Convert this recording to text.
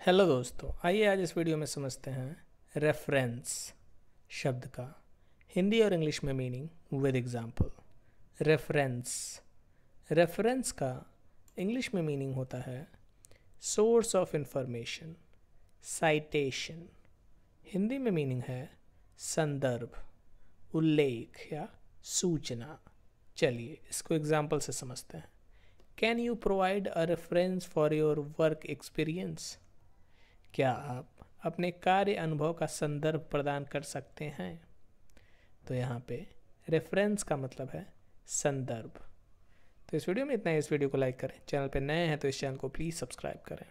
Hello दोस्तों, आइए आज इस वीडियो में समझते हैं रेफरेंस शब्द का। हिंदी और इंग्लिश में meaning with example reference reference का इंग्लिश में मीनिंग होता है source of information citation Hindi में मीनिंग है संदर्भ, उल्लेख या सूचना। चलिए इसको एग्ज़ाम्पल से समझते हैं। Can you provide a reference for your work experience क्या आप अपने कार्य अनुभव का संदर्भ प्रदान कर सकते हैं? तो यहाँ पे रेफरेंस का मतलब है संदर्भ। तो इस वीडियो में इतना ही। इस वीडियो को लाइक करें। चैनल पर नए हैं तो इस चैनल को प्लीज़ सब्सक्राइब करें।